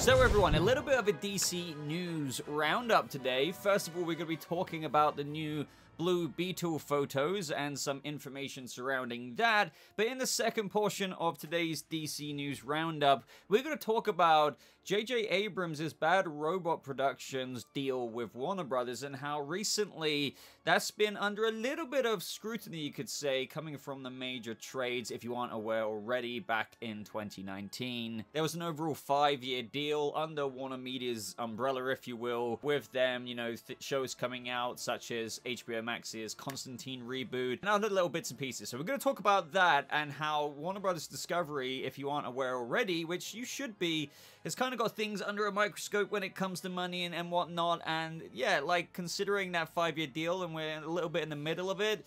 So everyone, a little bit of a DC news roundup today. First of all, we're going to be talking about the new Blue Beetle photos and some information surrounding that. But in the second portion of today's DC News Roundup, we're going to talk about J.J. Abrams' Bad Robot Productions deal with Warner Brothers and how recently that's been under a little bit of scrutiny, you could say, coming from the major trades, if you aren't aware already, back in 2019. There was an overall five-year deal under Warner Media's umbrella, if you will, with them, you know, shows coming out such as HBO Max's Constantine reboot and other little bits and pieces. So we're going to talk about that and how Warner Brothers Discovery, if you aren't aware already, which you should be, has kind of got things under a microscope when it comes to money and, and whatnot. And yeah, like considering that five-year deal and we're a little bit in the middle of it,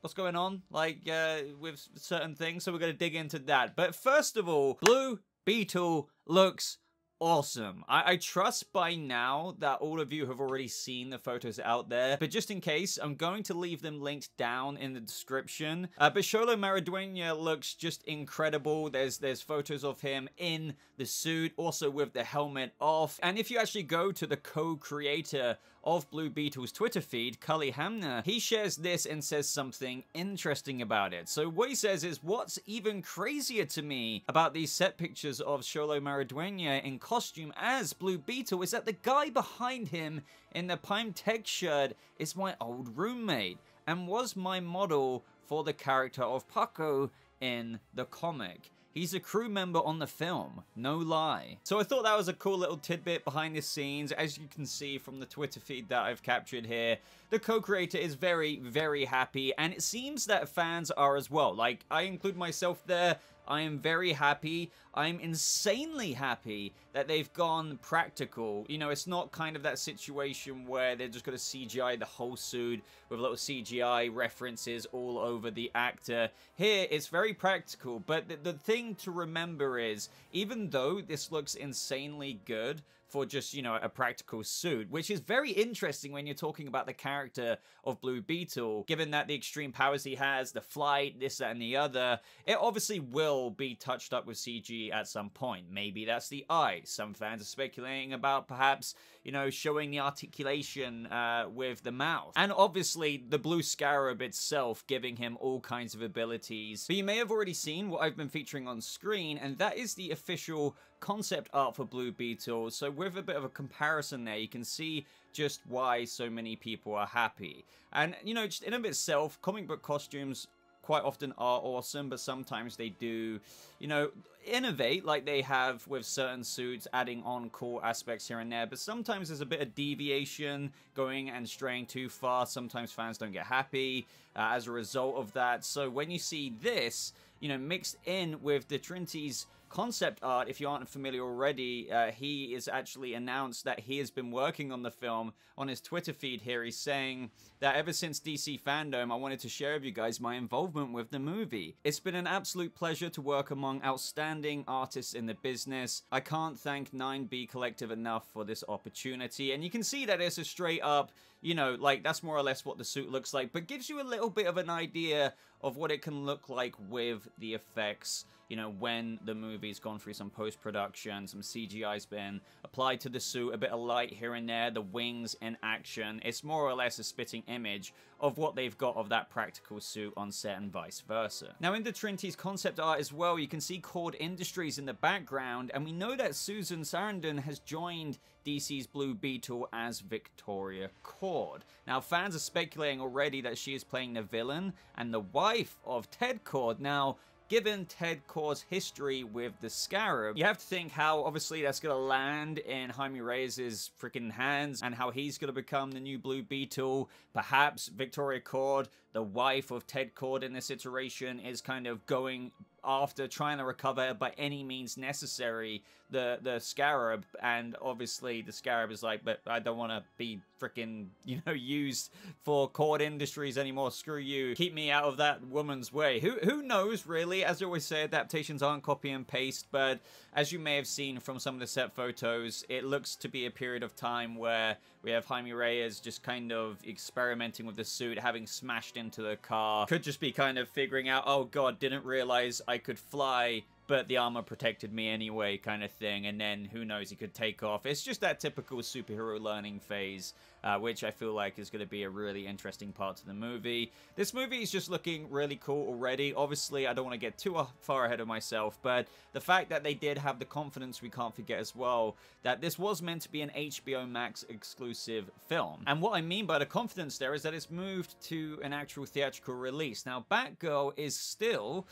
what's going on like uh, with certain things so we're going to dig into that but first of all blue beetle looks awesome. I, I, trust by now that all of you have already seen the photos out there, but just in case, I'm going to leave them linked down in the description. Uh, but Xolo Maridueña looks just incredible. There's there's photos of him in the suit, also with the helmet off. And if you actually go to the co-creator of Blue Beetle's Twitter feed, Cully Hamner, he shares this and says something interesting about it. So what he says is, what's even crazier to me about these set pictures of Xolo Maridueña in costume as Blue Beetle is that the guy behind him in the Prime Tech shirt is my old roommate and was my model for the character of Paco in the comic. He's a crew member on the film, no lie. So I thought that was a cool little tidbit behind the scenes. As you can see from the Twitter feed that I've captured here, the co-creator is very, very happy, and it seems that fans are as well. Like, I include myself there. I am very happy. I'm insanely happy that they've gone practical. You know, it's not kind of that situation where they're just going to CGI the whole suit with little CGI references all over the actor. Here, it's very practical, but the, the thing to remember is, even though this looks insanely good, for just, you know, a practical suit, which is very interesting when you're talking about the character of Blue Beetle, given that the extreme powers he has, the flight, this, that, and the other, it obviously will be touched up with CG at some point. Maybe that's the eye. Some fans are speculating about perhaps, you know, showing the articulation uh, with the mouth. And obviously, the Blue Scarab itself giving him all kinds of abilities. But you may have already seen what I've been featuring on screen, and that is the official concept art for Blue Beetle. So with a bit of a comparison there, you can see just why so many people are happy. And, you know, just in of itself, comic book costumes quite often are awesome, but sometimes they do, you know, innovate like they have with certain suits, adding on cool aspects here and there. But sometimes there's a bit of deviation going and straying too far. Sometimes fans don't get happy uh, as a result of that. So when you see this, you know, mixed in with Datrinti's concept art, if you aren't familiar already, uh, he is actually announced that he has been working on the film on his Twitter feed here. He's saying that ever since DC Fandom, I wanted to share with you guys my involvement with the movie. It's been an absolute pleasure to work among outstanding artists in the business. I can't thank 9B Collective enough for this opportunity. And you can see that it's a straight up, you know, like that's more or less what the suit looks like, but gives you a little bit of an idea of what it can look like with the effects you know, when the movie's gone through some post-production, some CGI's been applied to the suit, a bit of light here and there, the wings in action. It's more or less a spitting image of what they've got of that practical suit on set and vice versa. Now in Datrinti's concept art as well, you can see Kord Industries in the background, and we know that Susan Sarandon has joined DC's Blue Beetle as Victoria Kord. Now fans are speculating already that she is playing the villain and the wife of Ted Kord. Now given Ted Kord's history with the Scarab, you have to think how obviously that's going to land in Jaime Reyes' freaking hands and how he's going to become the new Blue Beetle. Perhaps Victoria Kord, the wife of Ted Kord in this iteration, is kind of going after trying to recover by any means necessary the the scarab. And obviously the scarab is like but i don't want to be freaking you know used for Kord Industries anymore. Screw you. Keep me out of that woman's way. Who who knows really? As i always say adaptations aren't copy and paste. But as you may have seen from some of the set photos it looks to be a period of time where we have Jaime Reyes just kind of experimenting with the suit, having smashed into the car. Could just be kind of figuring out, oh god, didn't realize I could fly but the armor protected me anyway, kind of thing. And then who knows, he could take off. It's just that typical superhero learning phase, uh, which I feel like is going to be a really interesting part to the movie. This movie is just looking really cool already. Obviously, I don't want to get too far ahead of myself, but the fact that they did have the confidence, we can't forget as well, that this was meant to be an HBO Max exclusive film. And what I mean by the confidence there is that it's moved to an actual theatrical release. Now, Batgirl is still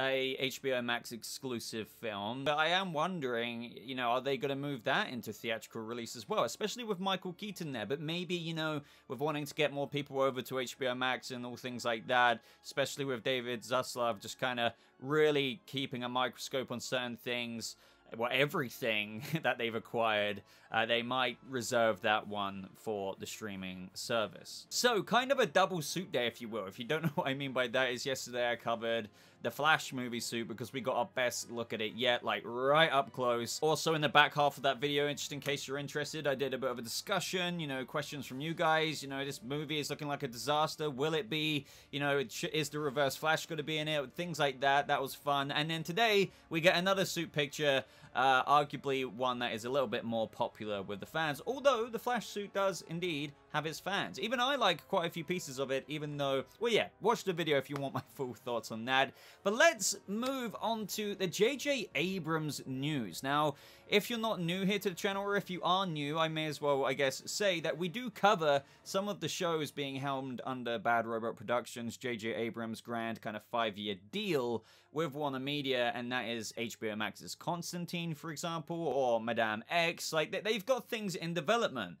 a HBO Max exclusive film. But I am wondering, you know, are they going to move that into theatrical release as well? Especially with Michael Keaton there. But maybe, you know, with wanting to get more people over to HBO Max and all things like that, especially with David Zaslav just kind of really keeping a microscope on certain things well, everything that they've acquired, uh, they might reserve that one for the streaming service. So, kind of a double suit day, if you will. If you don't know what I mean by that, is yesterday I covered the Flash movie suit because we got our best look at it yet, like right up close. Also, in the back half of that video, just in case you're interested, I did a bit of a discussion, you know, questions from you guys. You know, this movie is looking like a disaster. Will it be? You know, is the Reverse Flash going to be in it? Things like that. That was fun. And then today, we get another suit picture uh, arguably one that is a little bit more popular with the fans, although the Flash suit does indeed have its fans. Even I like quite a few pieces of it, even though, well yeah, watch the video if you want my full thoughts on that. But let's move on to the J.J. Abrams news. Now, if you're not new here to the channel, or if you are new, I may as well, I guess, say that we do cover some of the shows being helmed under Bad Robot Productions, J.J. Abrams' grand kind of five-year deal with Warner Media, and that is HBO Max's Constantine, for example, or Madame X. Like, they've got things in development.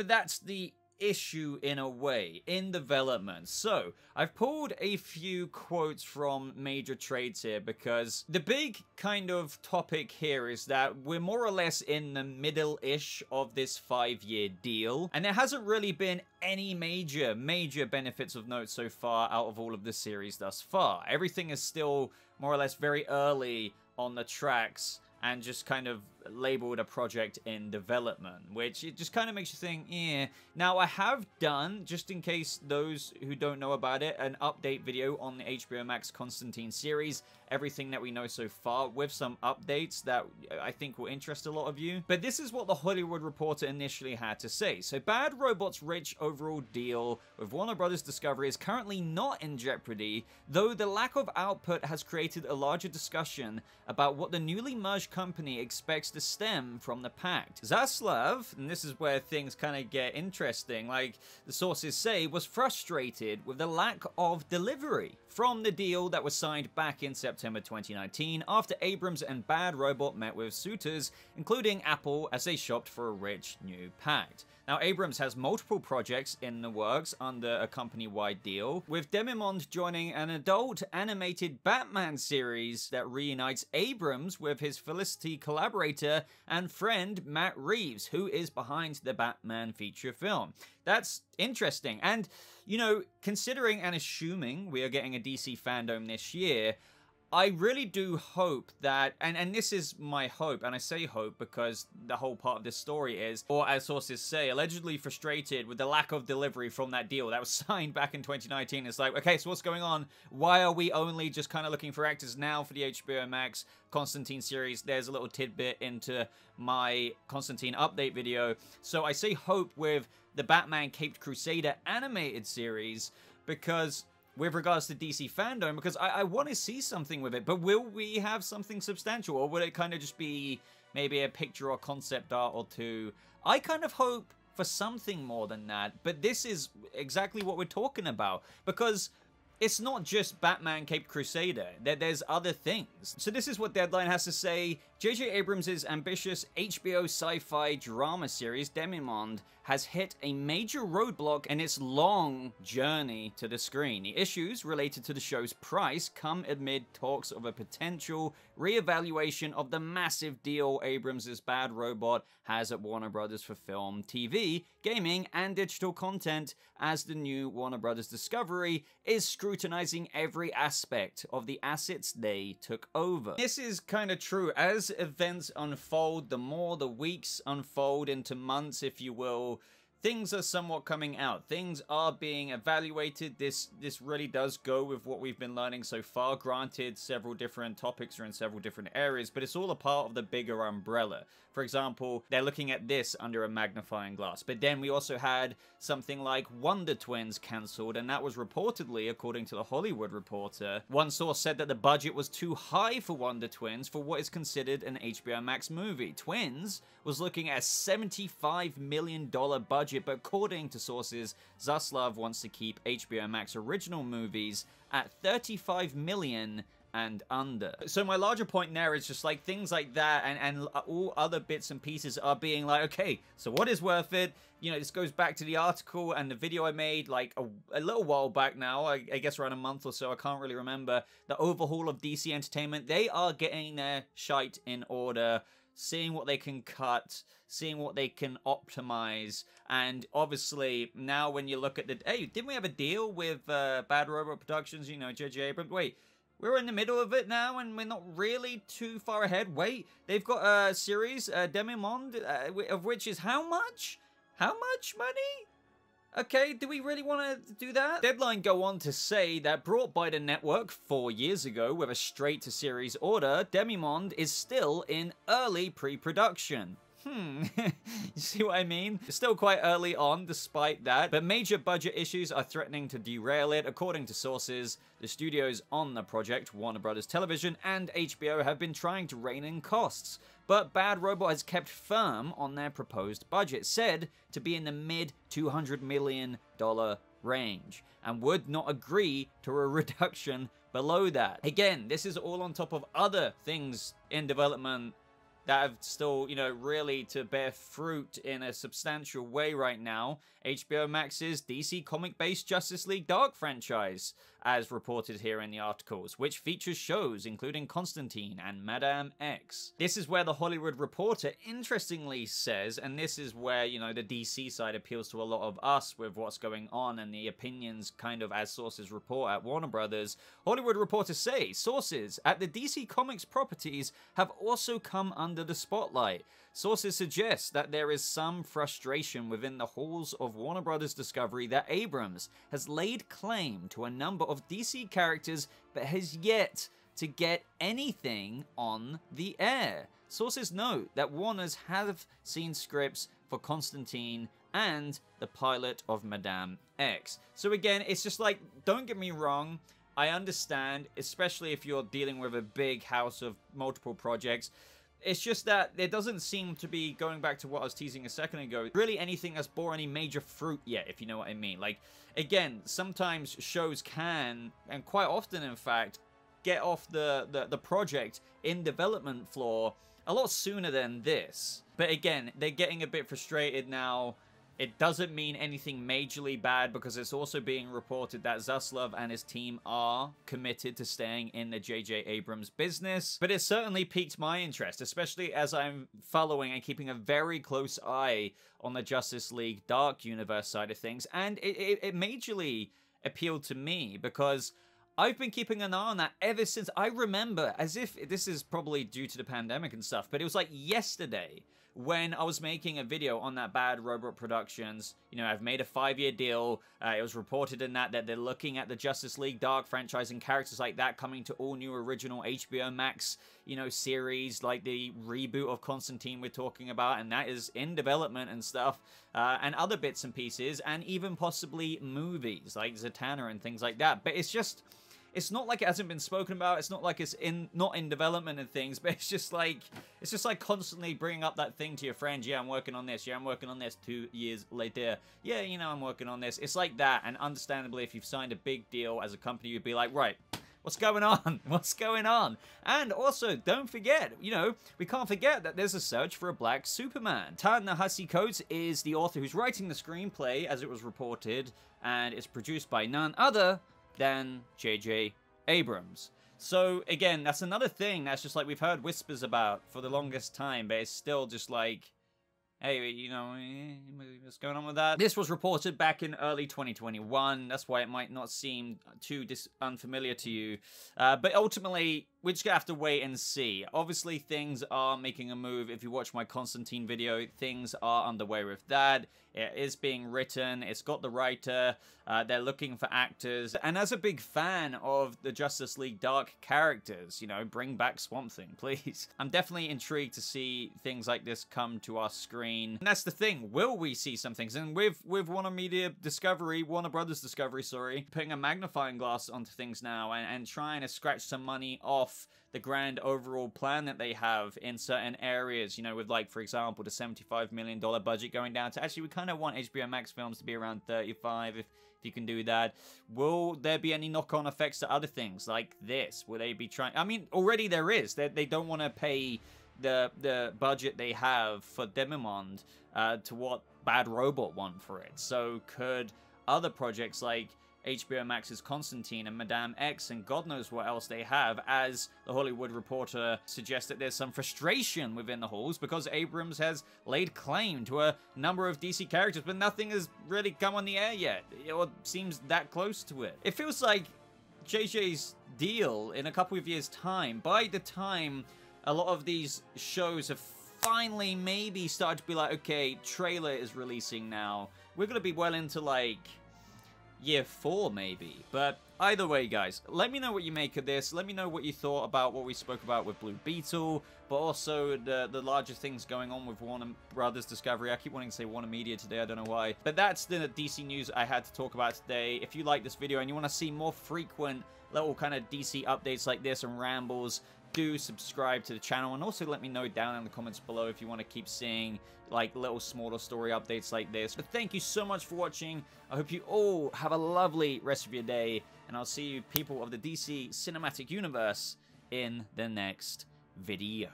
But that's the issue in a way in development. So, I've pulled a few quotes from major trades here because the big kind of topic here is that we're more or less in the middle-ish of this five-year deal, and there hasn't really been any major, major benefits of note so far out of all of the series thus far. Everything is still more or less very early on the tracks and just kind of labeled a project in development, which it just kind of makes you think, yeah. Now, I have done, just in case those who don't know about it, an update video on the HBO Max Constantine series, everything that we know so far, with some updates that I think will interest a lot of you. But this is what the Hollywood Reporter initially had to say. So, Bad Robot's rich overall deal with Warner Brothers Discovery is currently not in jeopardy, though the lack of output has created a larger discussion about what the newly merged company expects to stem from the pact. Zaslav, and this is where things kind of get interesting, like the sources say, was frustrated with the lack of delivery from the deal that was signed back in September 2019 after Abrams and Bad Robot met with suitors, including Apple, as they shopped for a rich new pact. Now, Abrams has multiple projects in the works under a company-wide deal, with Demimonde joining an adult animated Batman series that reunites Abrams with his Felicity collaborator and friend Matt Reeves, who is behind the Batman feature film. That's interesting. And, you know, considering and assuming we are getting a DC fandom this year, I really do hope that, and, and this is my hope, and I say hope because the whole part of this story is, or as sources say, allegedly frustrated with the lack of delivery from that deal that was signed back in 2019. It's like, okay, so what's going on? Why are we only just kind of looking for actors now for the HBO Max Constantine series? There's a little tidbit into my Constantine update video. So I say hope with the Batman Caped Crusader animated series because with regards to DC fandom because I, I want to see something with it. But will we have something substantial or will it kind of just be maybe a picture or concept art or two? I kind of hope for something more than that. But this is exactly what we're talking about because it's not just Batman Cape Crusader. There's other things. So this is what Deadline has to say. J.J. Abrams' ambitious HBO sci-fi drama series, Demimonde, has hit a major roadblock in its long journey to the screen. The issues related to the show's price come amid talks of a potential re-evaluation of the massive deal Abrams' Bad Robot has at Warner Brothers for film, TV, gaming, and digital content as the new Warner Brothers Discovery is scrutinizing every aspect of the assets they took over. This is kind of true. As events unfold, the more the weeks unfold into months, if you will, things are somewhat coming out. Things are being evaluated. This this really does go with what we've been learning so far. Granted, several different topics are in several different areas, but it's all a part of the bigger umbrella. For example, they're looking at this under a magnifying glass. But then we also had something like Wonder Twins cancelled, and that was reportedly, according to the Hollywood Reporter, one source said that the budget was too high for Wonder Twins for what is considered an HBO Max movie. Twins was looking at a $75 million budget, but according to sources, Zaslav wants to keep HBO Max original movies at 35 million and under. So my larger point there is just like things like that and, and all other bits and pieces are being like, okay, so what is worth it? You know, this goes back to the article and the video I made like a, a little while back now, I, I, guess around a month or so, I can't really remember. The overhaul of DC Entertainment, they are getting their shite in order seeing what they can cut, seeing what they can optimize, and obviously now when you look at the hey, didn't we have a deal with uh, Bad Robot Productions? You know, J.J. Abrams. Wait, we're in the middle of it now, and we're not really too far ahead. Wait, they've got a series, uh, Demimonde, uh, of which is how much? How much money? Okay, do we really want to do that? Deadline go on to say that brought by the network four years ago with a straight-to-series order, Demimonde is still in early pre-production. Hmm, you see what I mean? It's still quite early on despite that, but major budget issues are threatening to derail it. According to sources, the studios on the project, Warner Brothers Television and HBO, have been trying to rein in costs. But Bad Robot has kept firm on their proposed budget, said to be in the mid $200 million range, and would not agree to a reduction below that. Again, this is all on top of other things in development that have still, you know, really to bear fruit in a substantial way right now. HBO Max's DC comic based Justice League Dark franchise, as reported here in the articles, which features shows including Constantine and Madame X. This is where the Hollywood Reporter interestingly says, and this is where, you know, the DC side appeals to a lot of us with what's going on and the opinions kind of as sources report at Warner Brothers. Hollywood Reporter say sources at the DC Comics properties have also come under the spotlight. Sources suggest that there is some frustration within the halls of Warner Brothers Discovery that Abrams has laid claim to a number of DC characters but has yet to get anything on the air. Sources note that Warners have seen scripts for Constantine and the pilot of Madame X. So again, it's just like, don't get me wrong, I understand, especially if you're dealing with a big house of multiple projects, it's just that there doesn't seem to be, going back to what I was teasing a second ago, really anything that's bore any major fruit yet, if you know what I mean. Like, again, sometimes shows can, and quite often in fact, get off the, the, the project in development floor a lot sooner than this. But again, they're getting a bit frustrated now it doesn't mean anything majorly bad because it's also being reported that Zaslav and his team are committed to staying in the J.J. Abrams business. But it certainly piqued my interest, especially as I'm following and keeping a very close eye on the Justice League Dark Universe side of things. And it, it, it majorly appealed to me because I've been keeping an eye on that ever since I remember, as if this is probably due to the pandemic and stuff, but it was like yesterday when I was making a video on that Bad Robot Productions. You know, I've made a five-year deal. Uh, it was reported in that that they're looking at the Justice League Dark franchise and characters like that coming to all new original HBO Max, you know, series like the reboot of Constantine we're talking about, and that is in development and stuff, uh, and other bits and pieces, and even possibly movies like Zatanna and things like that. But it's just it's not like it hasn't been spoken about. It's not like it's in not in development and things, but it's just like it's just like constantly bringing up that thing to your friends. Yeah, I'm working on this. Yeah, I'm working on this. Two years later, yeah, you know, I'm working on this. It's like that, and understandably, if you've signed a big deal as a company, you'd be like, right. What's going on? What's going on? And also, don't forget, you know, we can't forget that there's a search for a black Superman. Ta-Nehisi Coates is the author who's writing the screenplay, as it was reported, and it's produced by none other than J.J. Abrams. So again, that's another thing that's just like we've heard whispers about for the longest time, but it's still just like, hey, you know, eh, what's going on with that? This was reported back in early 2021. That's why it might not seem too unfamiliar to you. Uh, but ultimately, we're just gonna have to wait and see. Obviously, things are making a move. If you watch my Constantine video, things are underway with that. It is being written. It's got the writer. Uh, they're looking for actors. And as a big fan of the Justice League Dark characters, you know, bring back Swamp Thing, please. I'm definitely intrigued to see things like this come to our screen. And that's the thing. Will we see some things? And with, with Warner Media Discovery, Warner Brothers Discovery, sorry, putting a magnifying glass onto things now and, and trying to scratch some money off the grand overall plan that they have in certain areas, you know, with like, for example, the $75 million budget going down to actually, we kind of want HBO Max films to be around 35 if, if you can do that. Will there be any knock-on effects to other things like this? Will they be trying? I mean, already there is. They, they don't want to pay the the budget they have for Demimonde uh, to what Bad Robot want for it. So could other projects like HBO Max's Constantine and Madame X and God knows what else they have, as the Hollywood Reporter suggests that there's some frustration within the halls because Abrams has laid claim to a number of DC characters, but nothing has really come on the air yet, or seems that close to it. It feels like JJ's deal in a couple of years' time, by the time a lot of these shows have finally maybe started to be like, okay, trailer is releasing now, we're going to be well into like year four, maybe. But either way, guys, let me know what you make of this. Let me know what you thought about what we spoke about with Blue Beetle, but also the, the larger things going on with Warner Brothers Discovery. I keep wanting to say Warner Media today, I don't know why. But that's the DC news I had to talk about today. If you like this video and you want to see more frequent little kind of DC updates like this and rambles, do subscribe to the channel and also let me know down in the comments below if you want to keep seeing like little smaller story updates like this. But thank you so much for watching. I hope you all have a lovely rest of your day and I'll see you people of the DC Cinematic Universe in the next video.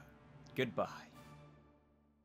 Goodbye.